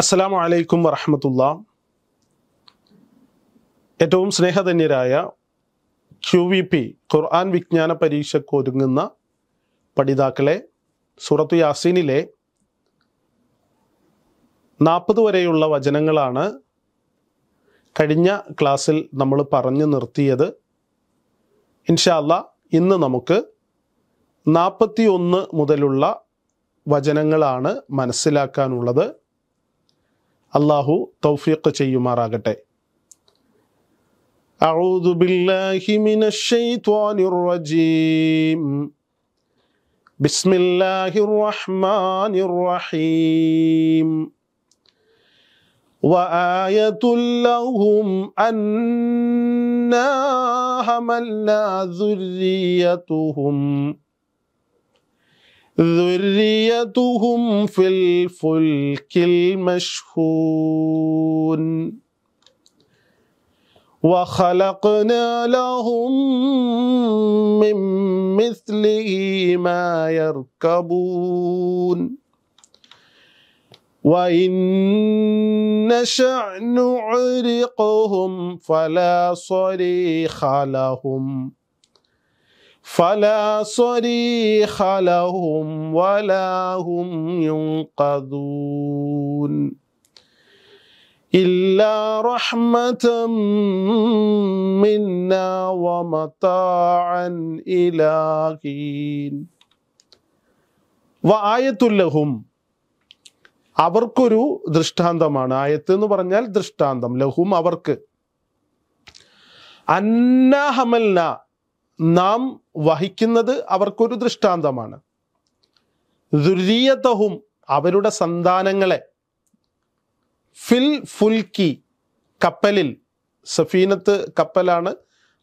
അസ്സലാമു അലൈക്കും വറഹമത്തുള്ള. ഏറ്റവും സ്നേഹധന്യരായ ക്യു വി പി ഖുർആൻ വിജ്ഞാന പരീക്ഷയ്ക്ക് ഒരുങ്ങുന്ന പഠിതാക്കളെ സൂറത്തു യാസീനിലെ നാൽപ്പത് വരെയുള്ള വചനങ്ങളാണ് കഴിഞ്ഞ ക്ലാസ്സിൽ നമ്മൾ പറഞ്ഞു നിർത്തിയത്. ഇൻഷാല്ല ഇന്ന് നമുക്ക് നാൽപ്പത്തി ഒന്ന് മുതലുള്ള വചനങ്ങളാണ് മനസ്സിലാക്കാനുള്ളത്. അള്ളാഹു തൗഫീഖ് ചെയ്യുമാറാകട്ടെ أعوذ بالله من الشيطان الرجيم بسم الله الرحمن الرحيم وآية لهم أنا حملنا ذريتهم ذريتهم في الفلك المشحون وخلقنا لهم من مثله ما يركبون وإن نشأ نعرقهم فلا صريخ لهم فلا صريخ لهم ولا هم ينقذون إلا رحمة منا ومتاعا إلى حين وآية لهم അവർക്കൊരു ദൃഷ്ടാന്തമാണ് ആയത്ത് എന്ന് പറഞ്ഞാൽ ദൃഷ്ടാന്തം ലഹും അവർക്ക് അന്നഹമൽന നാം വഹിക്കുന്നത് അവർക്കൊരു ദൃഷ്ടാന്തമാണ്. ദുരീയത്തഹും അവരുടെ സന്താനങ്ങളെ ഫിൽ ഫുൽക്കി കപ്പലിൽ സഫീനത്ത് കപ്പലാണ്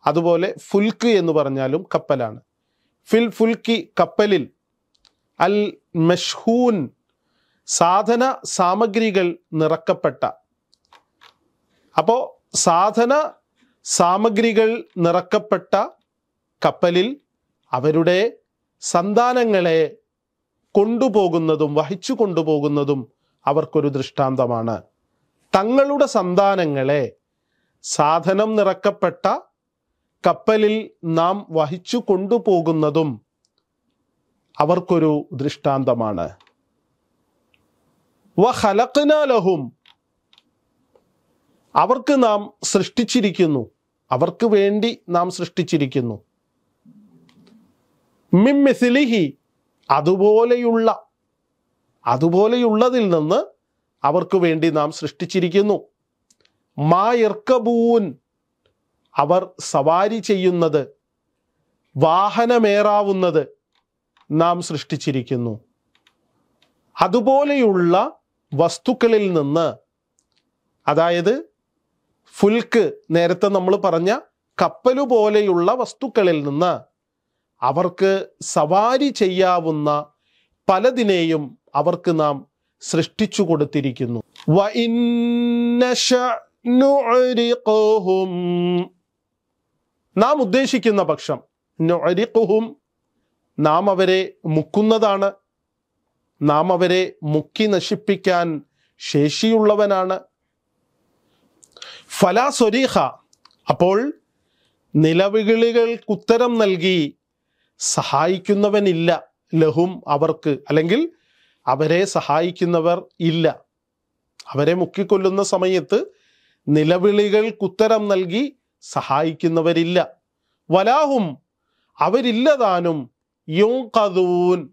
അതുപോലെ ഫുൽക്ക് എന്ന് പറഞ്ഞാലും കപ്പലാണ്. ഫിൽ ഫുൽക്കി കപ്പലിൽ അൽ മഷ്ഹൂൻ സാധന സാമഗ്രികൾ നിറക്കപ്പെട്ട. അപ്പോൾ സാധന സാമഗ്രികൾ നിറക്കപ്പെട്ട കപ്പലിൽ അവരുടെ സന്താനങ്ങളെ കൊണ്ടുപോകുന്നതും വഹിച്ചു കൊണ്ടുപോകുന്നതും അവർക്കൊരു ദൃഷ്ടാന്തമാണ്. തങ്ങളുടെ സന്താനങ്ങളെ സാധനം നിറക്കപ്പെട്ട കപ്പലിൽ നാം വഹിച്ചു കൊണ്ടുപോകുന്നതും അവർക്കൊരു ദൃഷ്ടാന്തമാണ്. വഹലക്കനാലഹും അവർക്ക് നാം സൃഷ്ടിച്ചിരിക്കുന്നു. അവർക്ക് വേണ്ടി നാം സൃഷ്ടിച്ചിരിക്കുന്നു. മിമ്മിസിലിഹി അതുപോലെയുള്ള അതുപോലെയുള്ളതിൽ നിന്ന് അവർക്ക് വേണ്ടി നാം സൃഷ്ടിച്ചിരിക്കുന്നു. മാ ഇർക്കബൂൻ അവർ സവാരി ചെയ്യുന്നത് വാഹനമേറാവുന്നത് നാം സൃഷ്ടിച്ചിരിക്കുന്നു. അതുപോലെയുള്ള വസ്തുക്കളിൽ നിന്ന് അതായത് ഫുൽക്ക് നേരത്തെ നമ്മൾ പറഞ്ഞ കപ്പലു പോലെയുള്ള വസ്തുക്കളിൽ നിന്ന് അവർക്ക് സവാരി ചെയ്യാവുന്ന പലതിനെയും അവർക്ക് നാം സൃഷ്ടിച്ചു കൊടുത്തിരിക്കുന്നു. നാം ഉദ്ദേശിക്കുന്ന പക്ഷം നൊരിക്കുഹും നാം അവരെ മുക്കുന്നതാണ്. നാം അവരെ മുക്കി നശിപ്പിക്കാൻ ശേഷിയുള്ളവനാണ്. ഫലാ സ്വരീഹ അപ്പോൾ നിലവിളികൾക്കുത്തരം നൽകി സഹായിക്കുന്നവനില്ല. ലഹും അവർക്ക് അല്ലെങ്കിൽ അവരെ സഹായിക്കുന്നവർ ഇല്ല. അവരെ മുക്കിക്കൊല്ലുന്ന സമയത്ത് നിലവിളികൾക്കുത്തരം നൽകി സഹായിക്കുന്നവരില്ല. വലാഹും അവരില്ലതാനും യുങ്കതൂൻ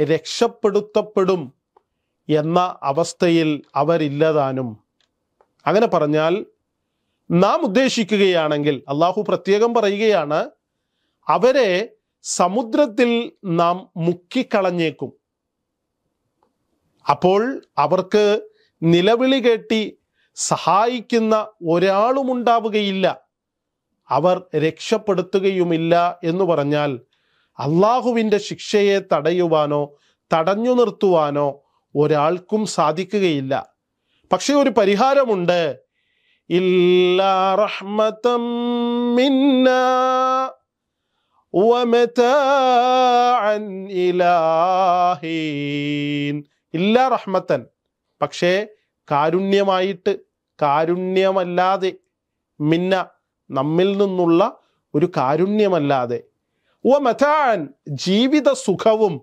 രക്ഷപ്പെടുത്തപ്പെടും എന്ന അവസ്ഥയിൽ അവരില്ലതാനും. അങ്ങനെ പറഞ്ഞാൽ നാം ഉദ്ദേശിക്കുകയാണെങ്കിൽ അള്ളാഹു പ്രത്യേകം പറയുകയാണ് അവരെ സമുദ്രത്തിൽ നാം മുക്കിക്കളഞ്ഞേക്കും. അപ്പോൾ അവർക്ക് നിലവിളി കേട്ടി സഹായിക്കുന്ന ഒരാളും ഉണ്ടാവുകയില്ല അവർ രക്ഷപ്പെടുത്തുകയുമില്ല എന്ന് പറഞ്ഞാൽ അള്ളാഹുവിന്റെ ശിക്ഷയെ തടയുവാനോ തടഞ്ഞു നിർത്തുവാനോ ഒരാൾക്കും സാധിക്കുകയില്ല. പക്ഷേ ഒരു പരിഹാരമുണ്ട്. ഇല്ലാ റഹ്മതം മിന്നാ ഇല്ല റഹ്മത്തൻ പക്ഷേ കാരുണ്യമായിട്ട് കാരുണ്യമല്ലാതെ മിന്ന നമ്മിൽ നിന്നുള്ള ഒരു കാരുണ്യമല്ലാതെ ഓ മെഥാൻ ജീവിത സുഖവും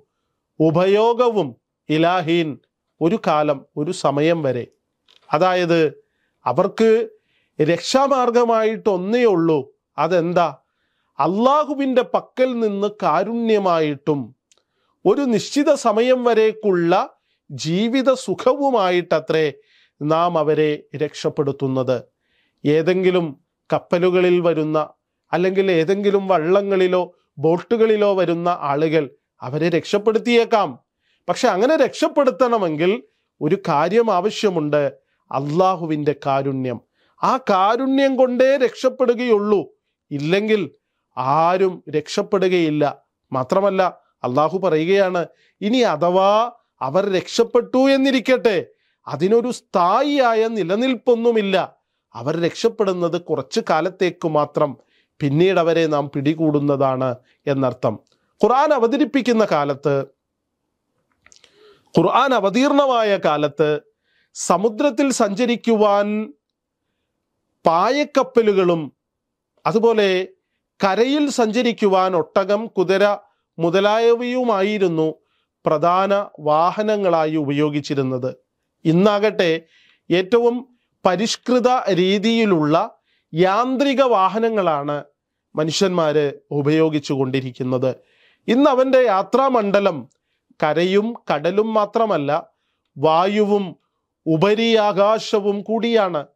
ഉപയോഗവും ഇലാഹീൻ ഒരു കാലം ഒരു സമയം വരെ. അതായത് അവർക്ക് രക്ഷാമാർഗമായിട്ട് ഒന്നേ ഉള്ളൂ. അതെന്താ? അള്ളാഹുവിന്റെ പക്കൽ നിന്ന് കാരുണ്യമായിട്ടും ഒരു നിശ്ചിത സമയം വരേക്കുള്ള ജീവിത സുഖവുമായിട്ടത്രേ നാം അവരെ രക്ഷപ്പെടുത്തുന്നത്. ഏതെങ്കിലും കപ്പലുകളിൽ വരുന്ന അല്ലെങ്കിൽ ഏതെങ്കിലും വള്ളങ്ങളിലോ ബോട്ടുകളിലോ വരുന്ന ആളുകൾ അവരെ രക്ഷപ്പെടുത്തിയേക്കാം. പക്ഷെ അങ്ങനെ രക്ഷപ്പെടുത്തണമെങ്കിൽ ഒരു കാര്യം ആവശ്യമുണ്ട്. അള്ളാഹുവിന്റെ കാരുണ്യം. ആ കാരുണ്യം കൊണ്ടേ രക്ഷപ്പെടുകയുള്ളൂ. ഇല്ലെങ്കിൽ ആരും രക്ഷപ്പെടുകയില്ല. മാത്രമല്ല അള്ളാഹു പറയുകയാണ് ഇനി അഥവാ അവർ രക്ഷപ്പെട്ടു എന്നിരിക്കട്ടെ അതിനൊരു സ്ഥായിയായ നിലനിൽപ്പൊന്നുമില്ല. അവർ രക്ഷപ്പെടുന്നത് കുറച്ചു കാലത്തേക്ക് മാത്രം പിന്നീട് അവരെ നാം പിടികൂടുന്നതാണ് എന്നർത്ഥം. ഖുർആൻ അവതരിപ്പിക്കുന്ന കാലത്ത് ഖുർആൻ അവതീർണമായ കാലത്ത് സമുദ്രത്തിൽ സഞ്ചരിക്കുവാൻ പായക്കപ്പലുകളും അതുപോലെ കരയിൽ സഞ്ചരിക്കുവാൻ ഒട്ടകം കുതിര മുതലായവയുമായിരുന്നു പ്രധാന വാഹനങ്ങളായി ഉപയോഗിച്ചിരുന്നത്. ഇന്നാകട്ടെ ഏറ്റവും പരിഷ്കൃത രീതിയിലുള്ള യാന്ത്രിക വാഹനങ്ങളാണ് മനുഷ്യന്മാർ ഉപയോഗിച്ചു കൊണ്ടിരിക്കുന്നത്. ഇന്ന് അവന്റെ യാത്രാമണ്ഡലം കരയും കടലും മാത്രമല്ല വായുവും ഉപരിയാകാശവും കൂടിയാണ്.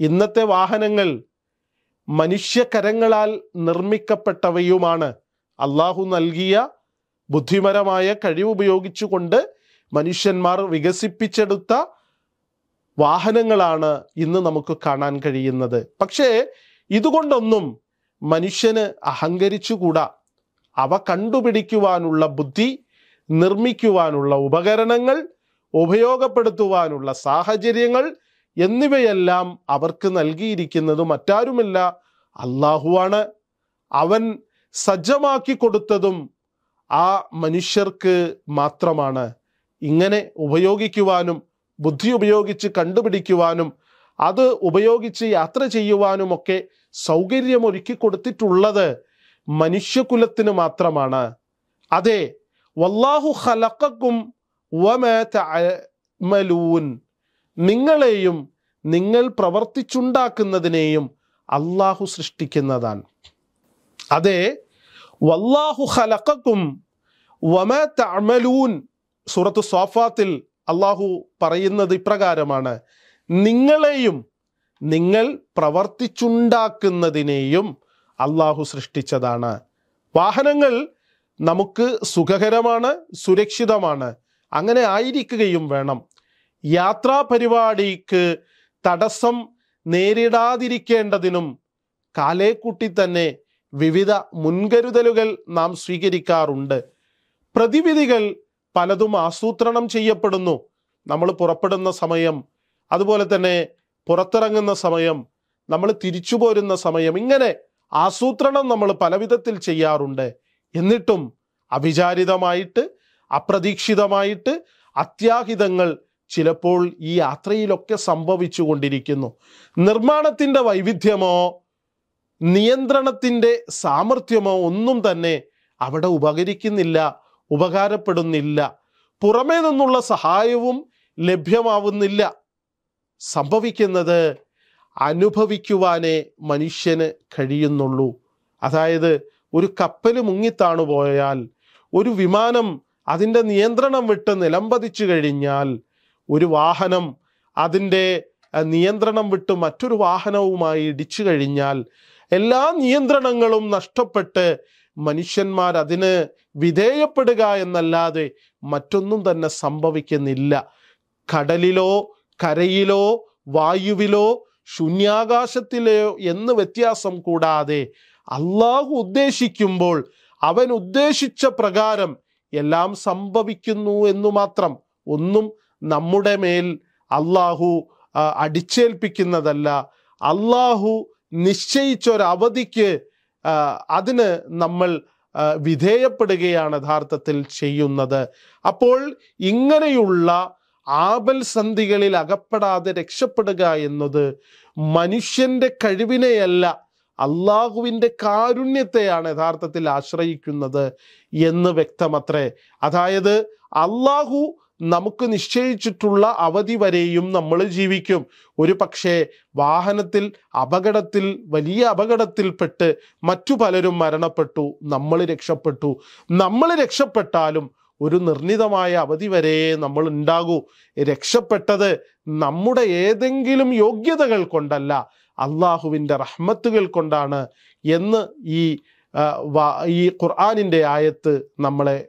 ഇന്നത്തെ വാഹനങ്ങൾ മനുഷ്യകരങ്ങളാൽ നിർമ്മിക്കപ്പെട്ടവയുമാണ്. അള്ളാഹു നൽകിയ ബുദ്ധിപരമായ കഴിവ് ഉപയോഗിച്ചുകൊണ്ട് മനുഷ്യന്മാർ വികസിപ്പിച്ചെടുത്ത വാഹനങ്ങളാണ് ഇന്ന് നമുക്ക് കാണാൻ കഴിയുന്നത്. പക്ഷേ ഇതുകൊണ്ടൊന്നും മനുഷ്യന് അഹങ്കരിച്ചുകൂടാ. അവ കണ്ടുപിടിക്കുവാനുള്ള ബുദ്ധി നിർമ്മിക്കുവാനുള്ള ഉപകരണങ്ങൾ ഉപയോഗപ്പെടുത്തുവാനുള്ള സാഹചര്യങ്ങൾ എന്നിവയെല്ലാം അവർക്ക് നൽകിയിരിക്കുന്നത് മറ്റാരുമില്ല അള്ളാഹുവാണ്. അവൻ സജ്ജമാക്കി കൊടുത്തതും ആ മനുഷ്യർക്ക് മാത്രമാണ്. ഇങ്ങനെ ഉപയോഗിക്കുവാനും ബുദ്ധി ഉപയോഗിച്ച് കണ്ടുപിടിക്കുവാനും അത് ഉപയോഗിച്ച് യാത്ര ചെയ്യുവാനുമൊക്കെ സൗകര്യമൊരുക്കി കൊടുത്തിട്ടുള്ളത് മനുഷ്യകുലത്തിന് മാത്രമാണ്. അതെ വല്ലാഹു തഅമലൂൻ നിങ്ങളെയും നിങ്ങൾ പ്രവർത്തിച്ചുണ്ടാക്കുന്നതിനെയും അള്ളാഹു സൃഷ്ടിക്കുന്നതാണ്. അതെ വല്ലാഹു ഹലക്കും വമാ തഅമലൂൻ. സൂറത്ത് സോഫാത്തിൽ അള്ളാഹു പറയുന്നത് ഇപ്രകാരമാണ് നിങ്ങളെയും നിങ്ങൾ പ്രവർത്തിച്ചുണ്ടാക്കുന്നതിനെയും അള്ളാഹു സൃഷ്ടിച്ചതാണ്. വാഹനങ്ങൾ നമുക്ക് സുഖകരമാണ് സുരക്ഷിതമാണ് അങ്ങനെ ആയിരിക്കുകയും വേണം. യാത്രാ പരിപാടിക്ക് തടസ്സം നേരിടാതിരിക്കേണ്ടതിനും കാലേക്കൂട്ടി തന്നെ വിവിധ മുൻകരുതലുകൾ നാം സ്വീകരിക്കാറുണ്ട്. പ്രതിവിധികൾ പലതും ആസൂത്രണം ചെയ്യപ്പെടുന്നു. നമ്മൾ പുറപ്പെടുന്ന സമയം അതുപോലെ തന്നെ പുറത്തിറങ്ങുന്ന സമയം നമ്മൾ തിരിച്ചു പോരുന്ന സമയം ഇങ്ങനെ ആസൂത്രണം നമ്മൾ പലവിധത്തിൽ ചെയ്യാറുണ്ട്. എന്നിട്ടും അവിചാരിതമായിട്ട് അപ്രതീക്ഷിതമായിട്ട് അത്യാഹിതങ്ങൾ ചിലപ്പോൾ ഈ യാത്രയിലൊക്കെ സംഭവിച്ചു കൊണ്ടിരിക്കുന്നു നിർമ്മാണത്തിന്റെ വൈവിധ്യമോ നിയന്ത്രണത്തിന്റെ സാമർഥ്യമോ ഒന്നും തന്നെ അവിടെ ഉപകരിക്കുന്നില്ല ഉപകാരപ്പെടുന്നില്ല. പുറമേ നിന്നുള്ള സഹായവും ലഭ്യമാവുന്നില്ല. സംഭവിക്കുന്നത് അനുഭവിക്കുവാനേ മനുഷ്യന് കഴിയുന്നുള്ളൂ. അതായത് ഒരു കപ്പൽ മുങ്ങിത്താണു പോയാൽ ഒരു വിമാനം അതിന്റെ നിയന്ത്രണം വിട്ട് നിലംപതിച്ചു കഴിഞ്ഞാൽ ഒരു വാഹനം അതിന്റെ നിയന്ത്രണം വിട്ട് മറ്റൊരു വാഹനവുമായി ഇടിച്ചു കഴിഞ്ഞാൽ എല്ലാ നിയന്ത്രണങ്ങളും നഷ്ടപ്പെട്ട് മനുഷ്യന്മാർ അതിന് വിധേയപ്പെടുക എന്നല്ലാതെ മറ്റൊന്നും തന്നെ സംഭവിക്കുന്നില്ല. കടലിലോ കരയിലോ വായുവിലോ ശൂന്യാകാശത്തിലോ എന്ന് വ്യത്യാസം കൂടാതെ അള്ളാഹു ഉദ്ദേശിക്കുമ്പോൾ അവൻ ഉദ്ദേശിച്ച പ്രകാരം എല്ലാം സംഭവിക്കുന്നു എന്നു മാത്രം ഒന്നും നമ്മുടെ മേൽ അള്ളാഹു അടിച്ചേൽപ്പിക്കുന്നതല്ല. അള്ളാഹു നിശ്ചയിച്ചൊരവധിക്ക് അതിന് നമ്മൾ വിധേയപ്പെടുകയാണ് യഥാർത്ഥത്തിൽ ചെയ്യുന്നത്. അപ്പോൾ ഇങ്ങനെയുള്ള ആപൽ സന്ധികളിൽ അകപ്പെടാതെ രക്ഷപ്പെടുക എന്നത് മനുഷ്യന്റെ കഴിവിനെയല്ല അള്ളാഹുവിന്റെ കാരുണ്യത്തെയാണ് യഥാർത്ഥത്തിൽ ആശ്രയിക്കുന്നത് എന്ന് വ്യക്തമത്രേ. അതായത് അള്ളാഹു നമുക്ക് നിശ്ചയിച്ചിട്ടുള്ള അവധി വരെയും നമ്മൾ ജീവിക്കും. ഒരു പക്ഷേ വാഹനത്തിൽ അപകടത്തിൽ വലിയ അപകടത്തിൽപ്പെട്ട് മറ്റു പലരും മരണപ്പെട്ടു നമ്മൾ രക്ഷപ്പെട്ടു. നമ്മൾ രക്ഷപ്പെട്ടാലും ഒരു നിർണിതമായ അവധി വരെ നമ്മൾ ഉണ്ടാകൂ. രക്ഷപ്പെട്ടത് നമ്മുടെ ഏതെങ്കിലും യോഗ്യതകൾ കൊണ്ടല്ല അള്ളാഹുവിന്റെ റഹ്മത്തുകൾ കൊണ്ടാണ് എന്ന് ഈ ഈ ഖുർആാനിന്റെ ആയത്ത് നമ്മളെ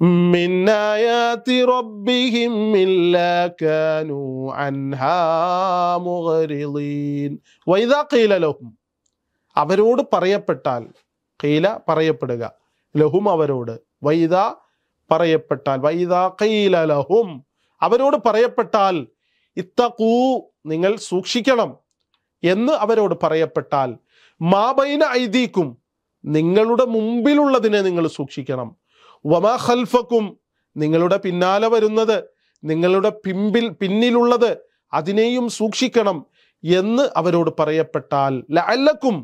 من آيات ربهم إلا كانوا عنها مغرضين وإذا قيل لهم അവരോട് പറയപ്പെട്ടാൽ കീല പറയപ്പെടുക ലഹും അവരോട് വൈദ പറയപ്പെട്ടാൽ വൈദ കീല ലഹും അവരോട് പറയപ്പെട്ടാൽ ഇത്തഖൂ നിങ്ങൾ സൂക്ഷിക്കണം എന്ന് അവരോട് പറയപ്പെട്ടാൽ മാബൈന ഐദീക്കും നിങ്ങളുടെ മുമ്പിലുള്ളതിനെ നിങ്ങൾ സൂക്ഷിക്കണം വമാ ഖൽഫക്കും. നിങ്ങളുടെ പിന്നാലെ വരുന്നത് നിങ്ങളുടെ പിമ്പിൽ പിന്നിലുള്ളത് അതിനെയും സൂക്ഷിക്കണം എന്ന് അവരോട് പറയപ്പെട്ടാൽ ലഅല്ലക്കും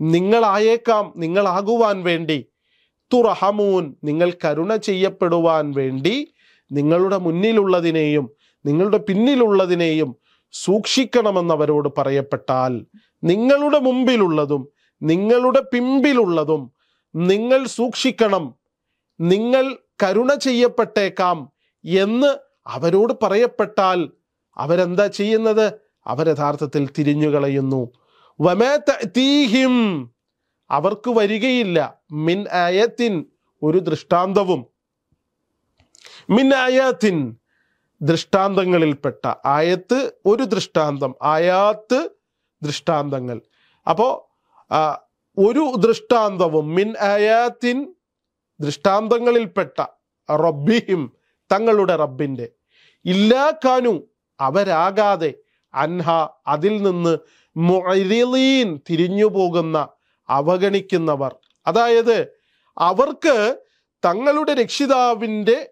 നിങ്ങളായേക്കാം നിങ്ങളാകുവാൻ വേണ്ടി. തുറഹമൂൻ നിങ്ങൾ കരുണ ചെയ്യപ്പെടുവാൻ വേണ്ടി നിങ്ങളുടെ മുന്നിലുള്ളതിനെയും നിങ്ങളുടെ പിന്നിലുള്ളതിനെയും സൂക്ഷിക്കണമെന്ന് അവരോട് പറയപ്പെട്ടാൽ നിങ്ങളുടെ മുമ്പിലുള്ളതും നിങ്ങളുടെ പിമ്പിലുള്ളതും നിങ്ങൾ സൂക്ഷിക്കണം. നിങ്ങൾ കരുണ ചെയ്യപ്പെട്ടേക്കാം എന്ന് അവരോട് പറയപ്പെട്ടാൽ അവരെന്താ ചെയ്യുന്നത്? അവർ യഥാർത്ഥത്തിൽ തിരിഞ്ഞുകളയുന്നു. വമാ തഅതീഹിം അവർക്ക് വരികയില്ല. മിൻ ആയത്തിൻ ഒരു ദൃഷ്ടാന്തവും. മിൻ ആയാത്തിൻ ദൃഷ്ടാന്തങ്ങളിൽപ്പെട്ട. ആയത്ത് ഒരു ദൃഷ്ടാന്തം ആയാത്ത് ദൃഷ്ടാന്തങ്ങൾ. അപ്പോൾ ഒരു ദൃഷ്ടാന്തവും മിൻ ആയാത്തിൻ ദൃഷ്ടാന്തങ്ങളിൽപ്പെട്ട റബ്ബിഹിം തങ്ങളുടെ റബ്ബിന്റെ. ഇല്ലാ കാനു അവരാകാതെ അൻഹ അതിൽ നിന്ന് മുഅരിളീൻ തിരിഞ്ഞു പോകുന്ന അവഗണിക്കുന്നവർ. അതായത് അവർക്ക് തങ്ങളുടെ രക്ഷിതാവിന്റെ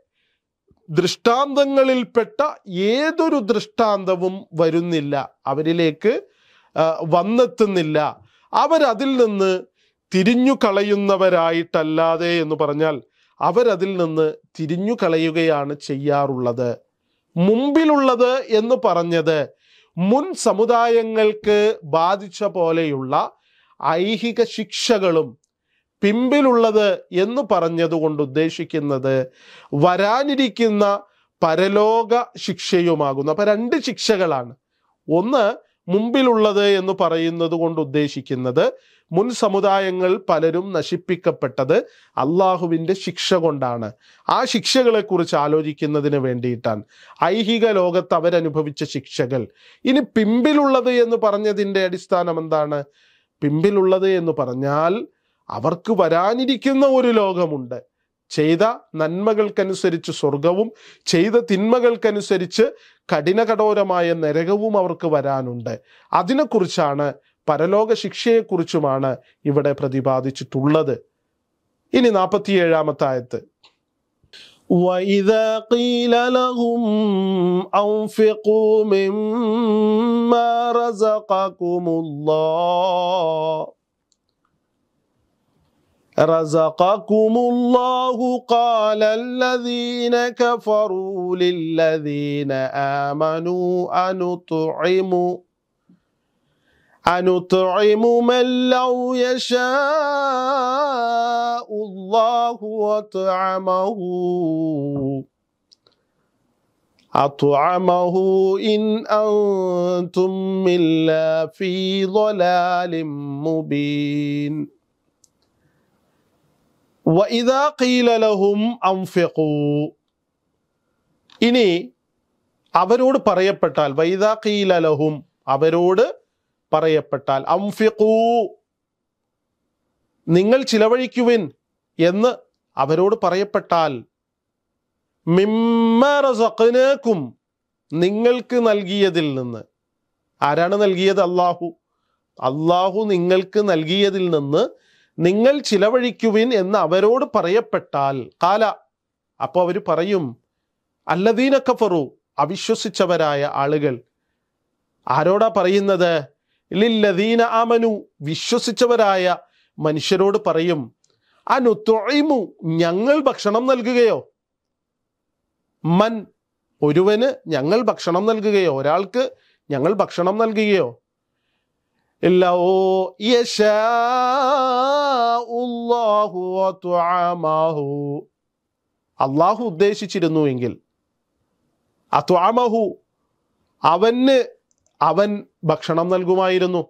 ദൃഷ്ടാന്തങ്ങളിൽപ്പെട്ട ഏതൊരു ദൃഷ്ടാന്തവും വരുന്നില്ല. അവരിലേക്ക് വന്നെത്തുന്നില്ല. അവരതിൽ നിന്ന് തിരിഞ്ഞു കളയുന്നവരായിട്ടല്ലാതെ എന്ന് പറഞ്ഞാൽ അവരതിൽ നിന്ന് തിരിഞ്ഞു കളയുകയാണ് ചെയ്യാറുള്ളത്. മുമ്പിലുള്ളത് എന്ന് പറഞ്ഞത് മുൻ സമുദായങ്ങൾക്ക് ബാധിച്ച പോലെയുള്ള ഐഹിക ശിക്ഷകളും പിമ്പിലുള്ളത് എന്ന് പറഞ്ഞതുകൊണ്ട് ഉദ്ദേശിക്കുന്നത് വരാനിരിക്കുന്ന പരലോക ശിക്ഷയുമാകുന്നു. അപ്പൊ രണ്ട് ശിക്ഷകളാണ്. ഒന്ന് മുമ്പിലുള്ളത് എന്ന് പറയുന്നത് കൊണ്ട് ഉദ്ദേശിക്കുന്നത് മുൻ സമുദായങ്ങൾ പലരും നശിപ്പിക്കപ്പെട്ടത് അള്ളാഹുവിന്റെ ശിക്ഷ കൊണ്ടാണ്. ആ ശിക്ഷകളെക്കുറിച്ച് ആലോചിക്കുന്നതിന് വേണ്ടിയിട്ടാണ്. ഐഹിക ലോകത്ത് അവരനുഭവിച്ച ശിക്ഷകൾ. ഇനി പിമ്പിലുള്ളത് എന്ന് പറഞ്ഞതിന്റെ അടിസ്ഥാനം എന്താണ്? പിമ്പിലുള്ളത് എന്ന് പറഞ്ഞാൽ അവർക്ക് വരാനിരിക്കുന്ന ഒരു ലോകമുണ്ട്. ചെയ്ത നന്മകൾക്കനുസരിച്ച് സ്വർഗവും ചെയ്ത തിന്മകൾക്കനുസരിച്ച് കഠിനകഠോരമായ നരകവും അവർക്ക് വരാനുണ്ട് അതിനെക്കുറിച്ചാണ് പരലോക ശിക്ഷയെക്കുറിച്ചുമാണ് ഇവിടെ പ്രതിപാദിച്ചിട്ടുള്ളത് ഇനി നാൽപ്പത്തിയേഴാമത്തെ ആയത്ത് وإذا قيل لهم أنفقوا مما رزقكم الله رزقكم الله قال الذين كفروا للذين آمنوا أنطعم أنطعم من لو يشاء الله وطعمه أطعمه إن أنتم إلا في ضلال مبين ഇനി അവരോട് പറയപ്പെട്ടാൽ വൈദാഖീലലഹും അവരോട് പറയപ്പെട്ടാൽ അംഫിഖൂ നിങ്ങൾ ചിലവഴിക്കുവിൻ എന്ന് അവരോട് പറയപ്പെട്ടാൽ മിമ്മറസഖനാക്കും നിങ്ങൾക്ക് നൽകിയതിൽ നിന്ന്. ആരാണ് നൽകിയത്? അള്ളാഹു അള്ളാഹു നിങ്ങൾക്ക് നൽകിയതിൽ നിന്ന് നിങ്ങൾ ചിലവഴിക്കുവിൻ എന്ന് അവരോട് പറയപ്പെട്ടാൽ കാല അപ്പോൾ അവർ പറയും അല്ലദീന കഫറു അവിശ്വസിച്ചവരായ ആളുകൾ. ആരോടാ പറയുന്നത്? ലില്ലദീന ആമനു വിശ്വസിച്ചവരായ മനുഷ്യരോട് പറയും അനുത്തൊഴിമു ഞങ്ങൾ ഭക്ഷണം നൽകുകയോ? മൻ ഒരുവന് ഞങ്ങൾ ഭക്ഷണം നൽകുകയോ? ഒരാൾക്ക് ഞങ്ങൾ ഭക്ഷണം നൽകുകയോ? ഇല്ല ഓ യശാഉല്ലാഹു അള്ളാഹു ഉദ്ദേശിച്ചിരുന്നുവെങ്കിൽ അത്വാമഹു അവന് അവൻ ഭക്ഷണം നൽകുമായിരുന്നു.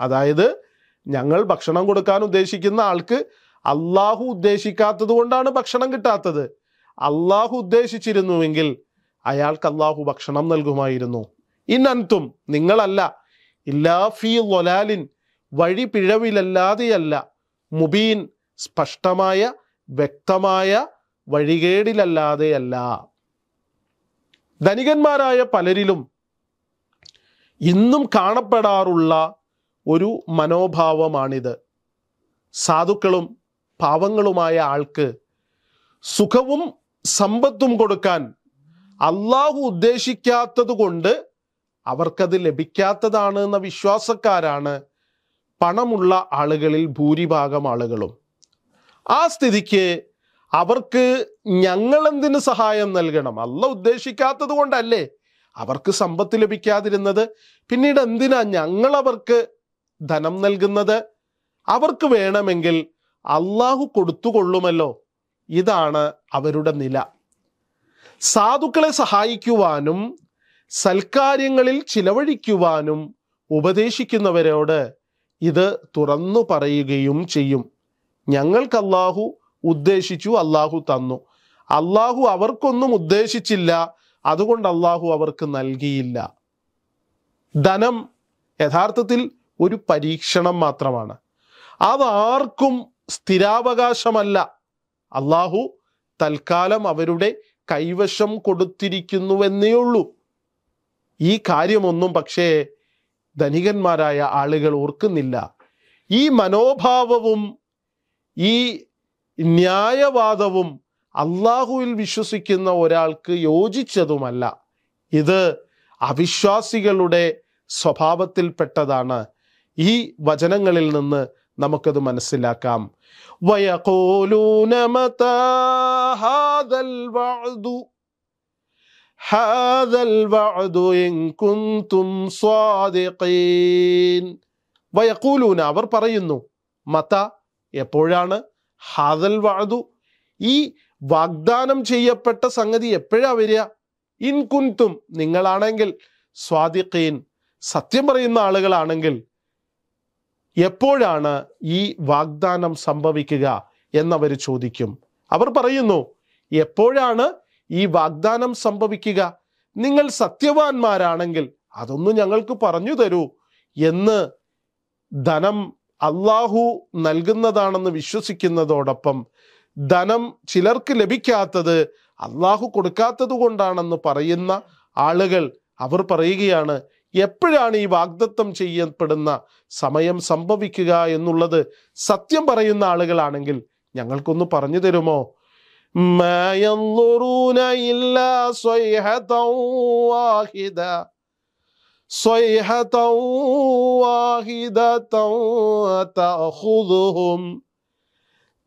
അതായത് ഞങ്ങൾ ഭക്ഷണം കൊടുക്കാൻ ഉദ്ദേശിക്കുന്ന ആൾക്ക് അള്ളാഹു ഉദ്ദേശിക്കാത്തത് കൊണ്ടാണ് ഭക്ഷണം കിട്ടാത്തത്. അള്ളാഹു ഉദ്ദേശിച്ചിരുന്നുവെങ്കിൽ അയാൾക്ക് അള്ളാഹു ഭക്ഷണം നൽകുമായിരുന്നു. ഇനന്തും നിങ്ങളല്ല. ഇല്ലാ ഫീ ലൊലാലിൻ വഴി പിഴവിലല്ലാതെയല്ല. മുബീൻ സ്പഷ്ടമായ വ്യക്തമായ വഴികേടിലല്ലാതെയല്ല. ധനികന്മാരായ പലരിലും ഇന്നും കാണപ്പെടാറുള്ള ഒരു മനോഭാവമാണിത്. സാധുക്കളും പാവങ്ങളുമായ ആൾക്ക് സുഖവും സമ്പത്തും കൊടുക്കാൻ അള്ളാഹു ഉദ്ദേശിക്കാത്തത് കൊണ്ട് അവർക്കത് ലഭിക്കാത്തതാണ് എന്ന വിശ്വാസക്കാരാണ് പണമുള്ള ആളുകളിൽ ഭൂരിഭാഗം ആളുകളും. ആ സ്ഥിതിക്ക് അവർക്ക് ഞങ്ങൾ എന്തിനു സഹായം നൽകണം? അല്ല ഉദ്ദേശിക്കാത്തത് കൊണ്ടല്ലേ അവർക്ക് സമ്പത്ത് ലഭിക്കാതിരുന്നത്? പിന്നീട് എന്തിനാ ഞങ്ങൾ അവർക്ക് ധനം നൽകുന്നത്? അവർക്ക് വേണമെങ്കിൽ അള്ളാഹു കൊടുത്തുകൊള്ളുമല്ലോ. ഇതാണ് അവരുടെ നില. സാധുക്കളെ സഹായിക്കുവാനും സൽക്കാര്യങ്ങളിൽ ചിലവഴിക്കുവാനും ഉപദേശിക്കുന്നവരോട് ഇത് തുറന്നു പറയുകയും ചെയ്യും. ഞങ്ങൾക്ക് അള്ളാഹു ഉദ്ദേശിച്ചു അള്ളാഹു തന്നു. അള്ളാഹു അവർക്കൊന്നും ഉദ്ദേശിച്ചില്ല. അതുകൊണ്ട് അള്ളാഹു അവർക്ക് നൽകിയില്ല. ധനം യഥാർത്ഥത്തിൽ ഒരു പരീക്ഷണം മാത്രമാണ്. അതാർക്കും സ്ഥിരാവകാശമല്ല. അള്ളാഹു തൽക്കാലം അവരുടെ കൈവശം കൊടുത്തിരിക്കുന്നുവെന്നേ ഉള്ളൂ ഈ കാര്യമൊന്നും പക്ഷേ ധനികന്മാരായ ആളുകൾ ഓർക്കുന്നില്ല. ഈ മനോഭാവവും ഈ ന്യായവാദവും അള്ളാഹുവിൽ വിശ്വസിക്കുന്ന ഒരാൾക്ക് യോജിച്ചതുമല്ല. ഇത് അവിശ്വാസികളുടെ സ്വഭാവത്തിൽപ്പെട്ടതാണ്. ഈ വചനങ്ങളിൽ നിന്ന് നമുക്കത് മനസ്സിലാക്കാം. വയക്കോലൂനമതാ هذا الوعد هذا الوعد إن كنتم صادقين വയക്കൂലൂന അവർ പറയുന്നു മത എപ്പോഴാണ് ഹാദൽ വാതു ഈ വാഗ്ദാനം ചെയ്യപ്പെട്ട സംഗതി എപ്പോഴാ വരിക ഇൻ കുന്തും നിങ്ങളാണെങ്കിൽ സ്വാദിഖീൻ സത്യം പറയുന്ന ആളുകളാണെങ്കിൽ എപ്പോഴാണ് ഈ വാഗ്ദാനം സംഭവിക്കുക എന്നവർ ചോദിക്കും അവർ പറയുന്നു എപ്പോഴാണ് ഈ വാഗ്ദാനം സംഭവിക്കുക. നിങ്ങൾ സത്യവാന്മാരാണെങ്കിൽ അതൊന്ന് ഞങ്ങൾക്ക് പറഞ്ഞു തരൂ എന്ന് ധനം അള്ളാഹു നൽകുന്നതാണെന്ന് വിശ്വസിക്കുന്നതോടൊപ്പം ധനം ചിലർക്ക് ലഭിക്കാത്തത് അള്ളാഹു കൊടുക്കാത്തത് കൊണ്ടാണെന്ന് പറയുന്ന ആളുകൾ അവർ പറയുകയാണ് എപ്പോഴാണ് ഈ വാഗ്ദത്തം ചെയ്യപ്പെടുന്ന സമയം സംഭവിക്കുക? എന്നുള്ളത് സത്യം പറയുന്ന ആളുകളാണെങ്കിൽ ഞങ്ങൾക്കൊന്ന് പറഞ്ഞു തരുമോ? ما ينظرون إلا صيحة واحدة صيحة واحدة تأخذهم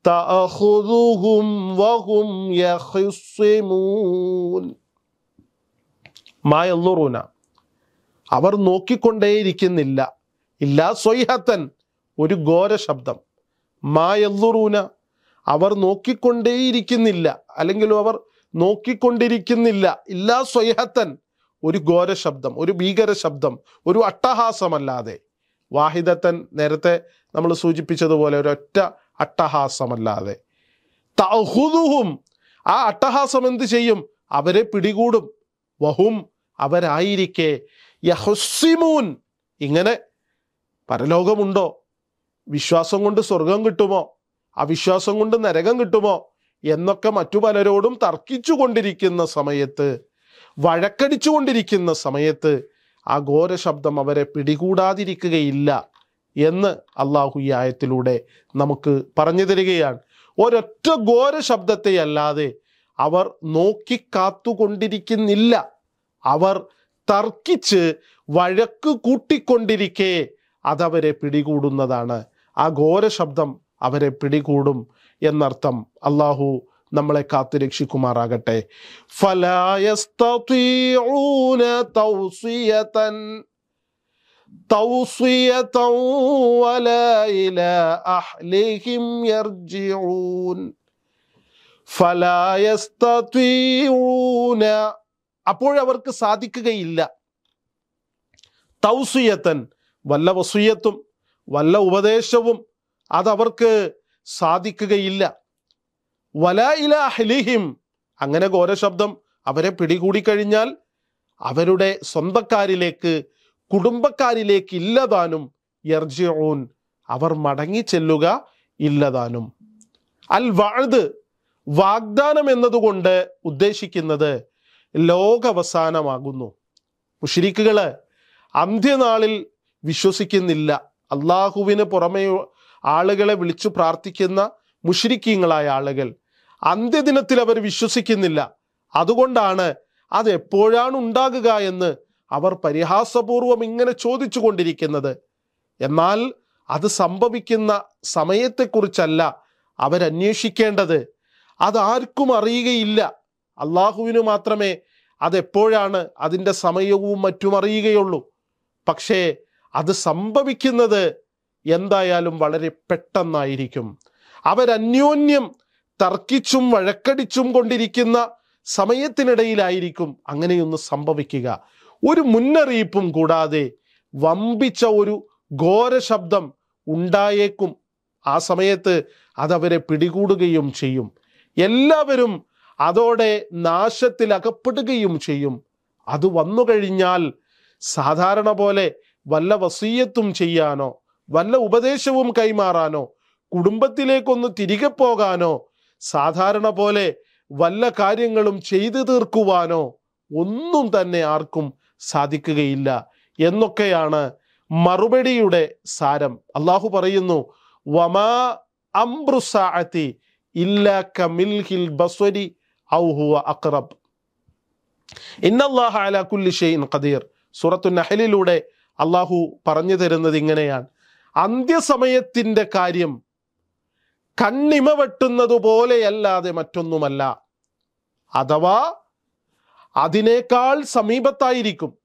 تأخذهم وهم يخصمون ما ينظرون അവർ നോക്കിക്കൊണ്ടേയിരിക്കുന്നില്ല ഇല്ല സ്വൈഹത്തൻ ഒരു ഘോര ശബ്ദം മായല്ലുറൂന അവർ നോക്കിക്കൊണ്ടേയിരിക്കുന്നില്ല. അല്ലെങ്കിൽ അവർ നോക്കിക്കൊണ്ടിരിക്കുന്നില്ല. ഇല്ലാ സ്വയഹത്തൻ ഒരു ഘോര ശബ്ദം ഒരു ഭീകര ശബ്ദം ഒരു അട്ടഹാസമല്ലാതെ. വാഹിദത്തൻ നേരത്തെ നമ്മൾ സൂചിപ്പിച്ചതുപോലെ ഒരു ഒരൊറ്റ അട്ടഹാസമല്ലാതെ. തഹുദുഹും ആ അട്ടഹാസം എന്ത് ചെയ്യും? അവരെ പിടികൂടും. വഹും അവരായിരിക്കെ. യഹുസിമൂൻ ഇങ്ങനെ പരലോകമുണ്ടോ? വിശ്വാസം കൊണ്ട് സ്വർഗം കിട്ടുമോ? അവിശ്വാസം കൊണ്ട് നരകം കിട്ടുമോ എന്നൊക്കെ മറ്റു പലരോടും തർക്കിച്ചു കൊണ്ടിരിക്കുന്ന സമയത്ത് വഴക്കടിച്ചു കൊണ്ടിരിക്കുന്ന സമയത്ത് ആ ഘോര ശബ്ദം അവരെ പിടികൂടാതിരിക്കുകയില്ല എന്ന് അള്ളാഹു ഈ ആയത്തിലൂടെ നമുക്ക് പറഞ്ഞു തരികയാണ്. ഒരൊറ്റ ഘോര ശബ്ദത്തെ അല്ലാതെ അവർ നോക്കിക്കാത്തുകൊണ്ടിരിക്കുന്നില്ല അവർ തർക്കിച്ച് വഴക്ക് കൂട്ടിക്കൊണ്ടിരിക്കെ അതവരെ പിടികൂടുന്നതാണ് ആ ഘോര ശബ്ദം അവരെ പിടികൂടും എന്നർത്ഥം അള്ളാഹു നമ്മളെ കാത്തു രക്ഷിക്കുമാറാകട്ടെ. അപ്പോഴവർക്ക് സാധിക്കുകയില്ല. തൗസുയത്തൻ വല്ല വസുയത്തും വല്ല ഉപദേശവും അതവർക്ക് സാധിക്കുകയില്ല. വല ഇല അഹ്ലിഹിം അങ്ങനെ ഘോരശബ്ദം അവരെ പിടികൂടിക്കഴിഞ്ഞാൽ അവരുടെ സ്വന്തക്കാരിലേക്ക് കുടുംബക്കാരിലേക്ക് ഇല്ലതാനും യർജിഊൻ. അവർ മടങ്ങി ചെല്ലുക ഇല്ലതാനും. അൽ വാഴ്ത് വാഗ്ദാനം എന്നതുകൊണ്ട് ഉദ്ദേശിക്കുന്നത് ലോകവസാനമാകുന്നു. മുഷിരിക്കുകൾ അന്ത്യനാളിൽ വിശ്വസിക്കുന്നില്ല. അള്ളാഹുവിന് പുറമെ ആളുകളെ വിളിച്ചു പ്രാർത്ഥിക്കുന്ന മുഷിരിക്കീങ്ങളായ ആളുകൾ. അന്ത്യദിനത്തിൽ അവർ വിശ്വസിക്കുന്നില്ല. അതുകൊണ്ടാണ് അത് എപ്പോഴാണ് ഉണ്ടാകുക എന്ന് അവർ പരിഹാസപൂർവം ഇങ്ങനെ ചോദിച്ചു കൊണ്ടിരിക്കുന്നത് എന്നാൽ അത് സംഭവിക്കുന്ന സമയത്തെക്കുറിച്ചല്ല അവരന്വേഷിക്കേണ്ടത്. അതാർക്കും അറിയുകയില്ല. അള്ളാഹുവിന് മാത്രമേ അതെപ്പോഴാണ് അതിന്റെ സമയവും മറ്റും അറിയുകയുള്ളൂ. പക്ഷേ അത് സംഭവിക്കുന്നത് എന്തായാലും വളരെ പെട്ടെന്നായിരിക്കും. അവരന്യോന്യം തർക്കിച്ചും വഴക്കടിച്ചും കൊണ്ടിരിക്കുന്ന സമയത്തിനിടയിലായിരിക്കും അങ്ങനെയൊന്ന് സംഭവിക്കുക. ഒരു മുന്നറിയിപ്പും കൂടാതെ വമ്പിച്ച ഒരു ഘോര ശബ്ദം ഉണ്ടായേക്കും. ആ സമയത്ത് അതവരെ പിടികൂടുകയും ചെയ്യും. എല്ലാവരും അതോടെ നാശത്തിൽ അകപ്പെടുകയും ചെയ്യും. അത് വന്നു കഴിഞ്ഞാൽ സാധാരണ പോലെ വല്ല വസീയത്തും ചെയ്യാനോ വല്ല ഉപദേശവും കൈമാറാനോ കുടുംബത്തിലേക്കൊന്ന് തിരികെ പോകാനോ സാധാരണ പോലെ വല്ല കാര്യങ്ങളും ചെയ്തു തീർക്കുവാനോ ഒന്നും തന്നെ ആർക്കും സാധിക്കുകയില്ല എന്നൊക്കെയാണ് മറുപടിയുടെ സാരം. അള്ളാഹു പറയുന്നു വമാ അംബ്രുസാഅത്തി ഇല്ല കമിൽഹിൽ ബസ്വരി ഔ ഹുവ അക്റബ്. ഇന്നല്ലാഹ അലാ കുല്ലി ഖദീർ. സൂറത്തു നഹലിലൂടെ അള്ളാഹു പറഞ്ഞു തരുന്നത് ഇങ്ങനെയാണ്. അന്ത്യസമയത്തിന്റെ കാര്യം കണ്ണിമ വെട്ടുന്നത് പോലെയല്ലാതെ മറ്റൊന്നുമല്ല. അഥവാ അതിനേക്കാൾ സമീപത്തായിരിക്കും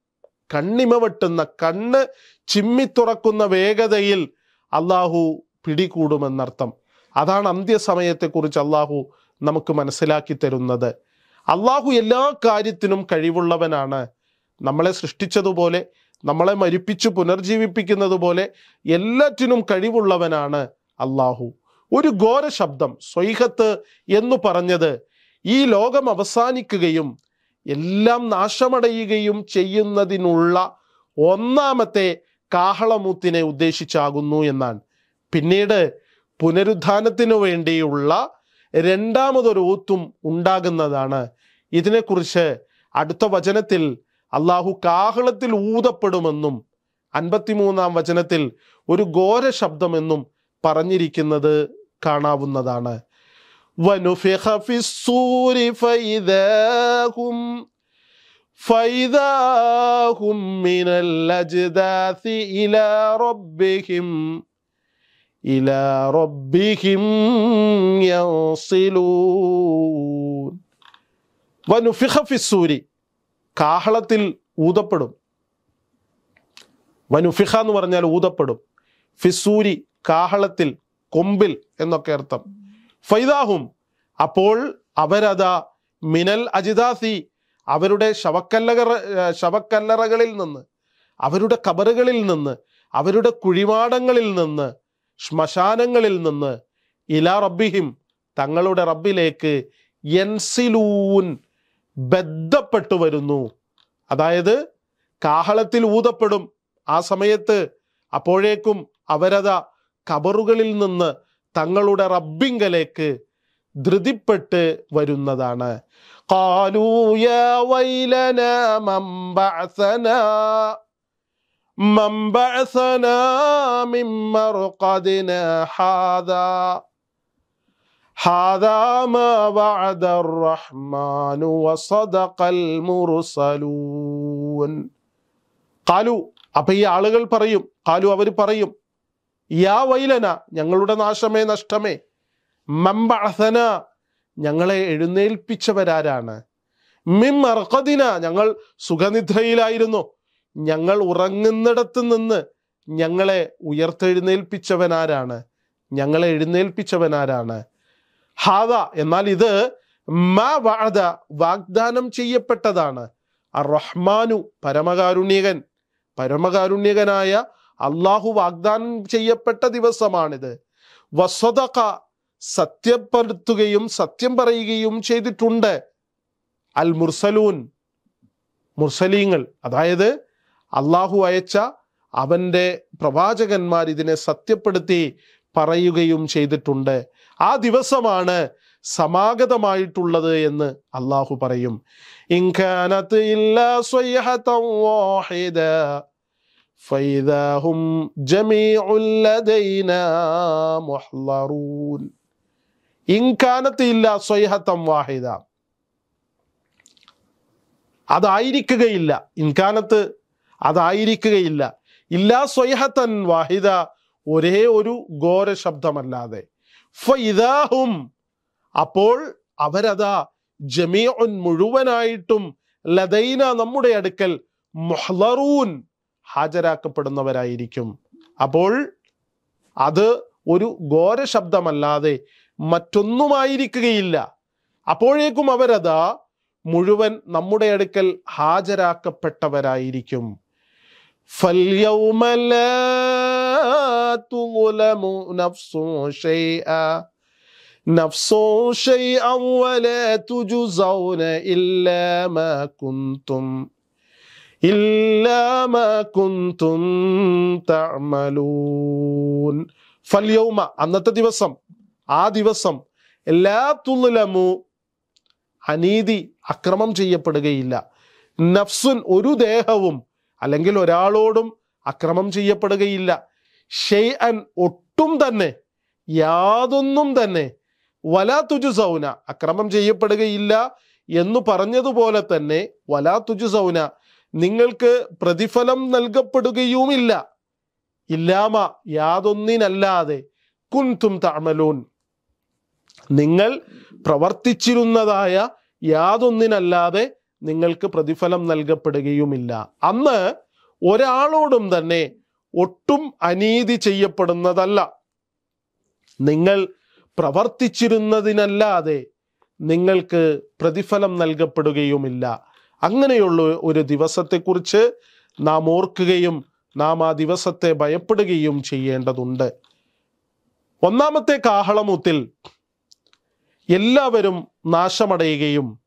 കണ്ണിമ വെട്ടുന്ന കണ്ണ് ചിമ്മി തുറക്കുന്ന വേഗതയിൽ അള്ളാഹു പിടികൂടുമെന്നർത്ഥം. അതാണ് അന്ത്യസമയത്തെക്കുറിച്ച് അള്ളാഹു നമുക്ക് മനസ്സിലാക്കി തരുന്നത്. അള്ളാഹു എല്ലാ കാര്യത്തിനും കഴിവുള്ളവനാണ്. നമ്മളെ സൃഷ്ടിച്ചതുപോലെ നമ്മളെ മരിപ്പിച്ച് പുനർജീവിപ്പിക്കുന്നത് പോലെ എല്ലാറ്റിനും കഴിവുള്ളവനാണ് അള്ളാഹു ഒരു ഘോര ശബ്ദം സ്വൈഹത്ത് എന്ന് പറഞ്ഞത് ഈ ലോകം അവസാനിക്കുകയും എല്ലാം നാശമടയുകയും ചെയ്യുന്നതിനുള്ള ഒന്നാമത്തെ കാഹളമൂത്തിനെ ഉദ്ദേശിച്ചാകുന്നു എന്നാണ്. പിന്നീട് പുനരുദ്ധാനത്തിനു വേണ്ടിയുള്ള രണ്ടാമതൊരു ഊത്തും ഉണ്ടാകുന്നതാണ്. ഇതിനെക്കുറിച്ച് അടുത്ത വചനത്തിൽ അള്ളാഹു കാഹളത്തിൽ ഊതപ്പെടുമെന്നും അൻപത്തിമൂന്നാം വചനത്തിൽ ഒരു ഘോര ശബ്ദമെന്നും പറഞ്ഞിരിക്കുന്നത് കാണാവുന്നതാണ്. ൂരി ഫൈദാഹും ഫൈദാഹും മിനൽ ഇലാ ഇലാ കാഹളത്തിൽ ഊതപ്പെടും. വനുഫിഹ എന്ന് പറഞ്ഞാൽ ഊതപ്പെടും. ഫിസൂരി കാഹളത്തിൽ കൊമ്പിൽ എന്നൊക്കെ അർത്ഥം. ഫൈദാഹും അപ്പോൾ അവരതാ മിനൽ അജിദാസി അവരുടെ ശവക്കല്ലറ ശവക്കല്ലറകളിൽ നിന്ന് അവരുടെ കബറുകളിൽ നിന്ന് അവരുടെ കുഴിമാടങ്ങളിൽ നിന്ന് ശ്മശാനങ്ങളിൽ നിന്ന് ഇലാ റബ്ബിഹിം തങ്ങളുടെ റബ്ബിലേക്ക് യൻസിലൂൻ ബന്ധപ്പെട്ടു വരുന്നു. അതായത് കാഹളത്തിൽ ഊതപ്പെടും. ആ സമയത്ത് അപ്പോഴേക്കും അവരത കബറുകളിൽ നിന്ന് തങ്ങളുടെ റബ്ബിങ്കലേക്ക് ധൃതിപ്പെട്ട് വരുന്നതാണ്. കാലൂയ വൈലന മമ്പസന ഹാദാ. هذا هذا ما وعد الرحمن وصدق المرسلون കാലു അപ്പൊ ഈ ആളുകൾ പറയും കാലു അവർ പറയും യാ വൈലന ഞങ്ങളുടെ നാശമേ നഷ്ടമേ മമ്പഅസന ഞങ്ങളെ എഴുന്നേൽപ്പിച്ചവരാരാണ് മിം അർക്കദിന ഞങ്ങൾ സുഖനിദ്രയിലായിരുന്നു ഞങ്ങൾ ഉറങ്ങുന്നിടത്ത് നിന്ന് ഞങ്ങളെ ഉയർത്തെഴുന്നേൽപ്പിച്ചവനാരാണ് ഞങ്ങളെ എഴുന്നേൽപ്പിച്ചവനാരാണ് ഹാദ എന്നാൽ ഇത് മാ വാദ വാഗ്ദാനം ചെയ്യപ്പെട്ടതാണ്. അർ റഹ്മാനു പരമകാരുണ്യകൻ. പരമകാരുണ്യകനായ അള്ളാഹു വാഗ്ദാനം ചെയ്യപ്പെട്ട ദിവസമാണിത്. വസ്വതക സത്യപ്പെടുത്തുകയും സത്യം പറയുകയും ചെയ്തിട്ടുണ്ട്. അൽ മുർസലൂൻ മുർസലീങ്ങൾ. അതായത് അള്ളാഹു അയച്ച അവന്റെ പ്രവാചകന്മാർ ഇതിനെ സത്യപ്പെടുത്തി പറയുകയും ചെയ്തിട്ടുണ്ട്. ആ ദിവസമാണ് സമാഗതമായിട്ടുള്ളത് എന്ന് അള്ളാഹു പറയും. ഇൻഖാനത്ത് ഇൻഖാനത്ത് ഇല്ല സ്വൈഹത്തം വാഹിദ അതായിരിക്കുകയില്ല. ഇൻകാനത്ത് അതായിരിക്കുകയില്ല. ഇല്ലാ സ്വയഹത്തൻ വാഹിദ ഒരേ ഒരു ഘോര ശബ്ദമല്ലാതെ ഫൈദാഹും അപ്പോൾ അവരതാ ജമീഉൻ മുഴുവനായിട്ടും ലതൈന നമ്മുടെ അടുക്കൽ മുഹ്ലറൂൻ ഹാജരാക്കപ്പെടുന്നവരായിരിക്കും. അപ്പോൾ അത് ഒരു ഘോരശബ്ദമല്ലാതെ മറ്റൊന്നുമായിരിക്കുകയില്ല. അപ്പോഴേക്കും അവരതാ മുഴുവൻ നമ്മുടെ അടുക്കൽ ഹാജരാക്കപ്പെട്ടവരായിരിക്കും. ഫല്യൗമല تُظْلَمُ نَفْسٌ شَيْئًا نَفْسٌ شَيْئًا وَلَا تُجْزَوْنَ إِلَّا مَا كُنْتُمْ إِلَّا مَا كُنْتُمْ تَعْمَلُونَ فَالْيَوْمَ അന്നത്തെ ദിവസം ആ ദിവസം എല്ലാ തുലമു അനീതി അക്രമം ചെയ്യപ്പെടുകയില്ല നഫ്സുൻ ഒരു ദേഹവും അല്ലെങ്കിൽ ഒരാളോടും അക്രമം ചെയ്യപ്പെടുകയില്ല ഷെയ്അൻ ഒട്ടും തന്നെ യാതൊന്നും തന്നെ വലാ തുജുസൗന അക്രമം ചെയ്യപ്പെടുകയില്ല എന്ന് പറഞ്ഞതുപോലെ തന്നെ വലാ തുജുസൗന നിങ്ങൾക്ക് പ്രതിഫലം നൽകപ്പെടുകയുമില്ല. ഇല്ലാമ യാതൊന്നിനല്ലാതെ കുൻതും തഅമലൂൻ. നിങ്ങൾ പ്രവർത്തിച്ചിരുന്നതായ യാതൊന്നിനല്ലാതെ നിങ്ങൾക്ക് പ്രതിഫലം നൽകപ്പെടുകയുമില്ല. അന്ന് ഒരാളോടും തന്നെ ഒട്ടും അനീതി ചെയ്യപ്പെടുന്നതല്ല. നിങ്ങൾ പ്രവർത്തിച്ചിരുന്നതിനല്ലാതെ നിങ്ങൾക്ക് പ്രതിഫലം നൽകപ്പെടുകയുമില്ല. അങ്ങനെയുള്ള ഒരു ദിവസത്തെക്കുറിച്ച് നാം ഓർക്കുകയും നാം ആ ദിവസത്തെ ഭയപ്പെടുകയും ചെയ്യേണ്ടതുണ്ട്. ഒന്നാമത്തെ കാഹളമൂത്തിൽ എല്ലാവരും നാശമടയുകയും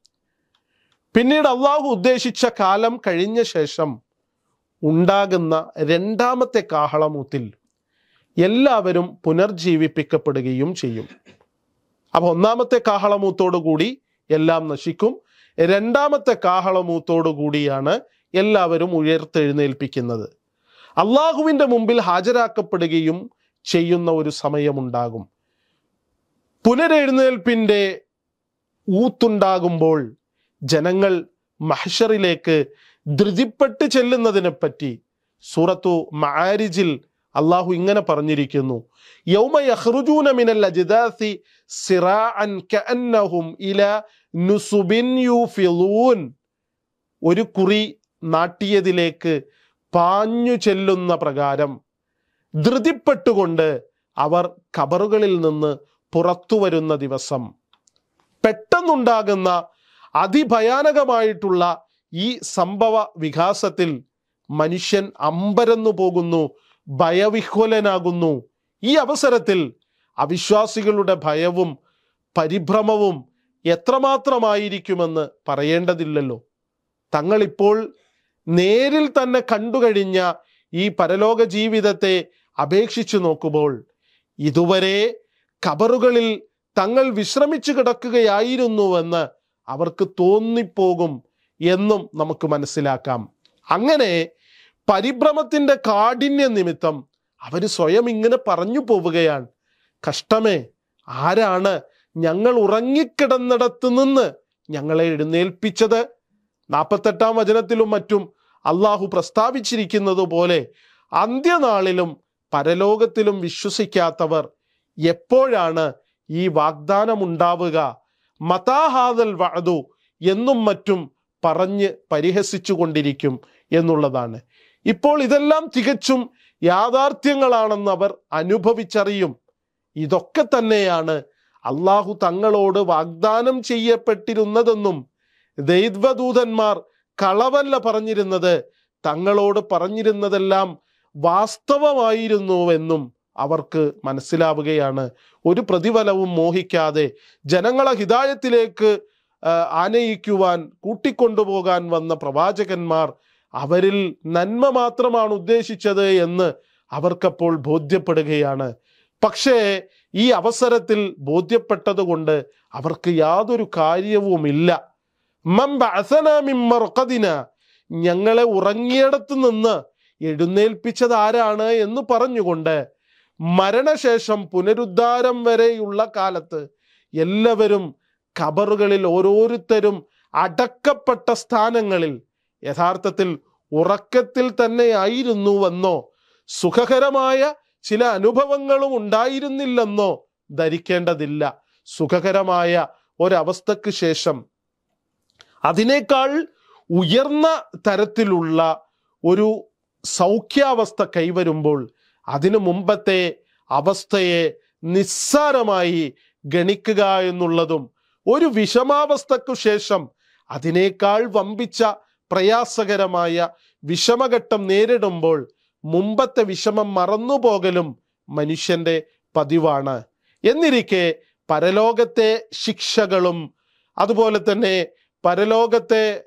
പിന്നീട് അള്ളാഹു ഉദ്ദേശിച്ച കാലം കഴിഞ്ഞ ശേഷം ഉണ്ടാകുന്ന രണ്ടാമത്തെ കാഹളമൂത്തിൽ എല്ലാവരും പുനർജീവിപ്പിക്കപ്പെടുകയും ചെയ്യും. അപ്പോൾ ഒന്നാമത്തെ കാഹളമൂത്തോടുകൂടി എല്ലാം നശിക്കും. രണ്ടാമത്തെ കാഹളമൂത്തോടുകൂടിയാണ് എല്ലാവരും ഉയർത്തെഴുന്നേൽപ്പിക്കുന്നത്. അള്ളാഹുവിന്റെ മുമ്പിൽ ഹാജരാക്കപ്പെടുകയും ചെയ്യുന്ന ഒരു സമയമുണ്ടാകും. പുനരെഴുന്നേൽപ്പിന്റെ ഊത്തുണ്ടാകുമ്പോൾ ജനങ്ങൾ മഹ്ഷറിലേക്ക് ധൃതിപ്പെട്ട് ചെല്ലുന്നതിനെ പറ്റി സൂറത്തു മാരിജിൽ അള്ളാഹു ഇങ്ങനെ പറഞ്ഞിരിക്കുന്നു. യൗമ മിനൽ അജിദാസി സിറാഅൻ കഅന്നഹും ഇല നുസുബിൻ യൂഫിളൂൻ ഒരു കുറി നാട്ടിയതിലേക്ക് പാഞ്ഞു ചെല്ലുന്ന പ്രകാരം ധൃതിപ്പെട്ടുകൊണ്ട് അവർ കബറുകളിൽ നിന്ന് പുറത്തു വരുന്ന ദിവസം പെട്ടെന്നുണ്ടാകുന്ന അതിഭയാനകമായിട്ടുള്ള ഈ സംഭവ വികാസത്തിൽ മനുഷ്യൻ അമ്പരന്നു പോകുന്നു ഭയവിഹ്വലനാകുന്നു. ഈ അവസരത്തിൽ അവിശ്വാസികളുടെ ഭയവും പരിഭ്രമവും എത്രമാത്രമായിരിക്കുമെന്ന് പറയേണ്ടതില്ലല്ലോ. തങ്ങളിപ്പോൾ നേരിൽ തന്നെ കണ്ടുകഴിഞ്ഞ ഈ പരലോക ജീവിതത്തെ അപേക്ഷിച്ചു നോക്കുമ്പോൾ ഇതുവരെ കബറുകളിൽ തങ്ങൾ വിശ്രമിച്ചു കിടക്കുകയായിരുന്നുവെന്ന് അവർക്ക് തോന്നിപ്പോകും. എന്നും നമുക്ക് മനസ്സിലാക്കാം. അങ്ങനെ പരിഭ്രമത്തിന്റെ കാഠിന്യ നിമിത്തം അവർ സ്വയം ഇങ്ങനെ പറഞ്ഞു പോവുകയാണ്. കഷ്ടമേ ആരാണ് ഞങ്ങൾ ഉറങ്ങിക്കിടന്നിടത്ത് നിന്ന് ഞങ്ങളെ എഴുന്നേൽപ്പിച്ചത്? നാൽപ്പത്തെട്ടാം വചനത്തിലും മറ്റും അള്ളാഹു പ്രസ്താവിച്ചിരിക്കുന്നത് പോലെ അന്ത്യനാളിലും പരലോകത്തിലും വിശ്വസിക്കാത്തവർ എപ്പോഴാണ് ഈ വാഗ്ദാനം ഉണ്ടാവുക മതാഹാദൽ വഅദു എന്നും മറ്റും പറഞ്ഞ് പരിഹസിച്ചു കൊണ്ടിരിക്കും എന്നുള്ളതാണ്. ഇപ്പോൾ ഇതെല്ലാം തികച്ചും യാഥാർത്ഥ്യങ്ങളാണെന്ന് അവർ അനുഭവിച്ചറിയും. ഇതൊക്കെ തന്നെയാണ് അള്ളാഹു തങ്ങളോട് വാഗ്ദാനം ചെയ്യപ്പെട്ടിരുന്നതെന്നും ദൈവദൂതന്മാർ കളവല്ല പറഞ്ഞിരുന്നത് തങ്ങളോട് പറഞ്ഞിരുന്നതെല്ലാം വാസ്തവമായിരുന്നുവെന്നും അവർക്ക് മനസ്സിലാവുകയാണ്. ഒരു പ്രതിഫലവും മോഹിക്കാതെ ജനങ്ങളെ ഹിതായത്തിലേക്ക് ആനയിക്കുവാൻ കൂട്ടിക്കൊണ്ടുപോകാൻ വന്ന പ്രവാചകന്മാർ അവരിൽ നന്മ മാത്രമാണ് ഉദ്ദേശിച്ചത് എന്ന് അവർക്കപ്പോൾ ബോധ്യപ്പെടുകയാണ്. പക്ഷേ ഈ അവസരത്തിൽ ബോധ്യപ്പെട്ടതുകൊണ്ട് അവർക്ക് യാതൊരു കാര്യവുമില്ല. മർഖദിന ഞങ്ങളെ ഉറങ്ങിയിടത്ത് നിന്ന് എഴുന്നേൽപ്പിച്ചത് ആരാണ് എന്ന് പറഞ്ഞുകൊണ്ട് മരണശേഷം പുനരുദ്ധാരം വരെയുള്ള കാലത്ത് എല്ലാവരും ഖബറുകളിൽ ഓരോരുത്തരും അടക്കപ്പെട്ട സ്ഥാനങ്ങളിൽ യഥാർത്ഥത്തിൽ ഉറക്കത്തിൽ തന്നെ ആയിരുന്നുവെന്നോ സുഖകരമായ ചില അനുഭവങ്ങളും ഉണ്ടായിരുന്നില്ലെന്നോ ധരിക്കേണ്ടതില്ല. സുഖകരമായ ഒരവസ്ഥക്ക് ശേഷം അതിനേക്കാൾ ഉയർന്ന തരത്തിലുള്ള ഒരു സൗഖ്യാവസ്ഥ കൈവരുമ്പോൾ അതിനു മുമ്പത്തെ അവസ്ഥയെ നിസ്സാരമായി ഗണിക്കുക എന്നുള്ളതും ഒരു വിഷമാവസ്ഥക്കു ശേഷം അതിനേക്കാൾ വമ്പിച്ച പ്രയാസകരമായ വിഷമഘട്ടം നേരിടുമ്പോൾ മുമ്പത്തെ വിഷമം മറന്നുപോകലും മനുഷ്യന്റെ പതിവാണ്. എന്നിരിക്കെ പരലോകത്തെ ശിക്ഷകളും അതുപോലെ തന്നെ പരലോകത്തെ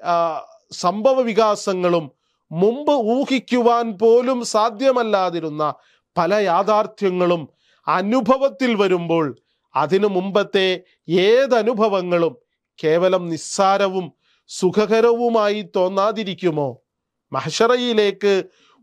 സംഭവ വികാസങ്ങളും മുമ്പ് ഊഹിക്കുവാൻ പോലും സാധ്യമല്ലാതിരുന്ന പല യാഥാർത്ഥ്യങ്ങളും അനുഭവത്തിൽ വരുമ്പോൾ അതിനു മുമ്പത്തെ ഏതനുഭവങ്ങളും കേവലം നിസ്സാരവും സുഖകരവുമായി തോന്നാതിരിക്കുമോ? മഹഷറയിലേക്ക്